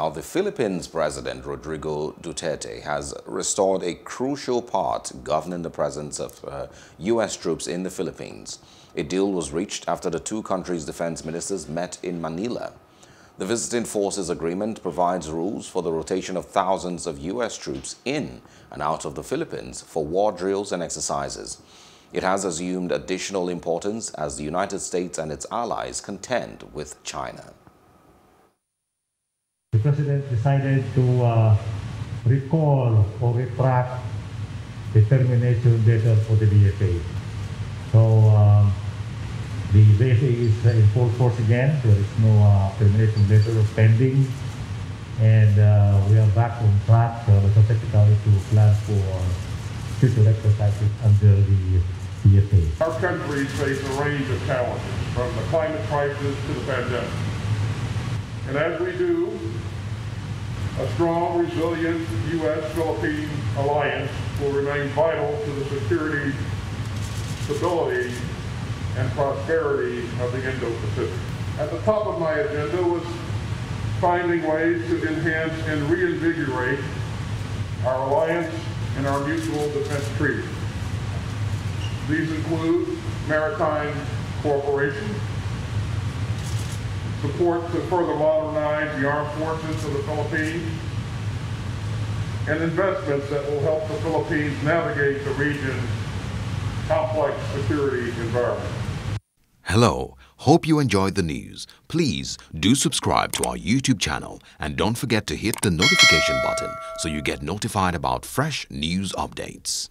Now, the Philippines President Rodrigo Duterte has restored a crucial part governing the presence of uh, U.S. troops in the Philippines. A deal was reached after the two countries' defense ministers met in Manila. The Visiting Forces Agreement provides rules for the rotation of thousands of U.S. troops in and out of the Philippines for war drills and exercises. It has assumed additional importance as the United States and its allies contend with China. The President decided to uh, recall or retract the termination letter for the VFA. So um, the VFA is uh, in full force again. There is no uh, termination letter pending. And uh, we are back on track uh, specifically to plan for future exercises under the VFA. Our countries face a range of challenges, from the climate crisis to the pandemic. And as we do, a strong, resilient U.S.-Philippine alliance will remain vital to the security, stability, and prosperity of the Indo-Pacific. At the top of my agenda was finding ways to enhance and reinvigorate our alliance and our mutual defense treaty. These include maritime cooperation, support to further modernize the armed forces of the Philippines, and investments that will help the Philippines navigate the region's complex security environment. Hello, hope you enjoyed the news. Please do subscribe to our YouTube channel and don't forget to hit the notification button so you get notified about fresh news updates.